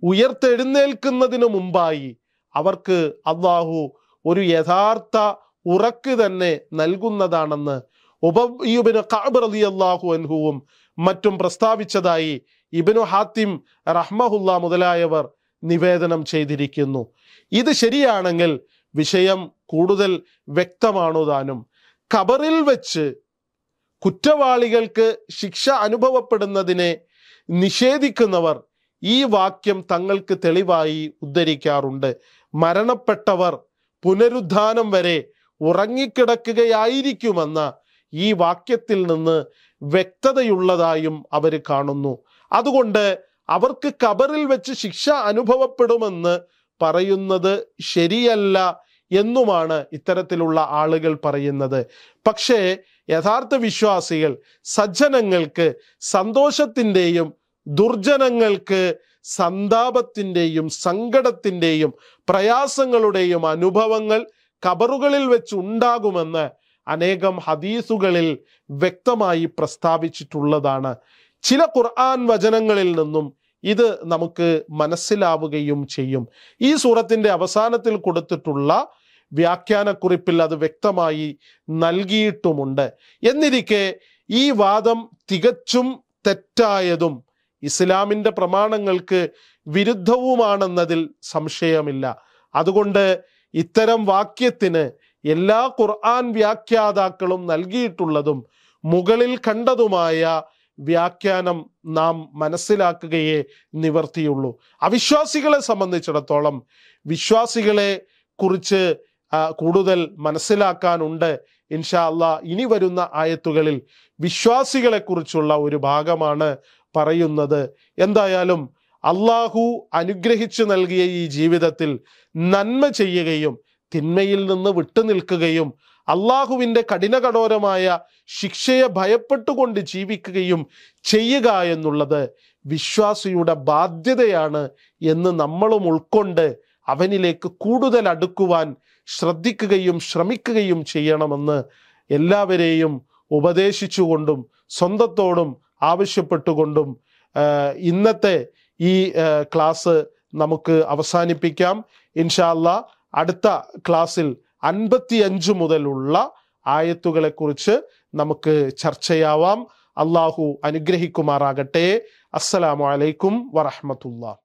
ഉയർത്തെഴുന്നേൽക്കുന്നതിനു മുമ്പായി അവർക്ക് അള്ളാഹു ഒരു യഥാർത്ഥ ഉറക്ക് തന്നെ നൽകുന്നതാണെന്ന് ഉപയുബിന് കാബർ അലി അള്ളാഹു അൻഹുവും മറ്റും പ്രസ്താവിച്ചതായി ഇബിനു ഹാത്തിം റഹ്മഹുല്ല മുതലായവർ നിവേദനം ചെയ്തിരിക്കുന്നു. ഇത് ശരിയാണെങ്കിൽ വിഷയം കൂടുതൽ വ്യക്തമാണു താനും. ഖബറിൽ വെച്ച് കുറ്റവാളികൾക്ക് ശിക്ഷ അനുഭവപ്പെടുന്നതിനെ നിഷേധിക്കുന്നവർ ഈ വാക്യം തങ്ങൾക്ക് തെളിവായി ഉദ്ധരിക്കാറുണ്ട്. മരണപ്പെട്ടവർ പുനരുദ്ധാനം വരെ ഉറങ്ങിക്കിടക്കുകയായിരിക്കുമെന്ന ഈ വാക്യത്തിൽ നിന്ന് വ്യക്തതയുള്ളതായും അവർ കാണുന്നു. അതുകൊണ്ട് അവർക്ക് കബറിൽ വെച്ച് ശിക്ഷ അനുഭവപ്പെടുമെന്ന് പറയുന്നത് ശരിയല്ല എന്നുമാണ് ഇത്തരത്തിലുള്ള ആളുകൾ പറയുന്നത്. പക്ഷേ യഥാർത്ഥ വിശ്വാസികൾ സജ്ജനങ്ങൾക്ക് സന്തോഷത്തിന്റെയും ദുർജനങ്ങൾക്ക് സന്താപത്തിന്റെയും സങ്കടത്തിന്റെയും പ്രയാസങ്ങളുടെയും അനുഭവങ്ങൾ കബറുകളിൽ വെച്ച് ഉണ്ടാകുമെന്ന് അനേകം ഹദീസുകളിൽ വ്യക്തമായി പ്രസ്താവിച്ചിട്ടുള്ളതാണ്. ചില ഖുർആൻ വചനങ്ങളിൽ നിന്നും ഇത് നമുക്ക് മനസ്സിലാവുകയും ചെയ്യും. ഈ സൂറത്തിന്റെ അവസാനത്തിൽ കൊടുത്തിട്ടുള്ള വ്യാഖ്യാനക്കുറിപ്പിൽ അത് വ്യക്തമായി നൽകിയിട്ടുമുണ്ട്. എന്നിരിക്കെ ഈ വാദം തികച്ചും തെറ്റായതും ഇസ്ലാമിന്റെ പ്രമാണങ്ങൾക്ക് വിരുദ്ധവുമാണെന്നതിൽ സംശയമില്ല. അതുകൊണ്ട് ഇത്തരം വാക്യത്തിന് എല്ലാ ഖുർആൻ വ്യാഖ്യാതാക്കളും നൽകിയിട്ടുള്ളതും മുകളിൽ കണ്ടതുമായ വ്യാഖ്യാനം നാം മനസ്സിലാക്കുകയേ നിവർത്തിയുള്ളൂ. അവിശ്വാസികളെ സംബന്ധിച്ചിടത്തോളം വിശ്വാസികളെ കുറിച്ച് കൂടുതൽ മനസ്സിലാക്കാനുണ്ട്. ഇൻഷാ അല്ല ഇനി വരുന്ന ആയത്തുകളിൽ വിശ്വാസികളെക്കുറിച്ചുള്ള ഒരു ഭാഗമാണ് പറയുന്നത്. എന്തായാലും അള്ളാഹു അനുഗ്രഹിച്ചു നൽകിയ ഈ ജീവിതത്തിൽ നന്മ ചെയ്യുകയും തിന്മയിൽ നിന്ന് വിട്ടുനിൽക്കുകയും അള്ളാഹുവിന്റെ കഠിനകഠോരമായ ശിക്ഷയെ ഭയപ്പെട്ടുകൊണ്ട് ജീവിക്കുകയും ചെയ്യുക എന്നുള്ളത് വിശ്വാസിയുടെ ബാധ്യതയാണ് എന്ന് നമ്മളും ഉൾക്കൊണ്ട് അവനിലേക്ക് കൂടുതൽ അടുക്കുവാൻ ശ്രദ്ധിക്കുകയും ശ്രമിക്കുകയും ചെയ്യണമെന്ന് എല്ലാവരെയും ഉപദേശിച്ചുകൊണ്ടും സ്വന്തത്തോടും ആവശ്യപ്പെട്ടുകൊണ്ടും ഇന്നത്തെ ഈ ക്ലാസ് നമുക്ക് അവസാനിപ്പിക്കാം. ഇൻഷാല്ല അടുത്ത ക്ലാസ്സിൽ അൻപത്തിയഞ്ച് മുതലുള്ള ആയത്തുകളെക്കുറിച്ച് നമുക്ക് ചർച്ചയാവാം. അള്ളാഹു അനുഗ്രഹിക്കുമാറാകട്ടെ. അസ്സലാമു അലൈക്കും വറഹമത്തുള്ള.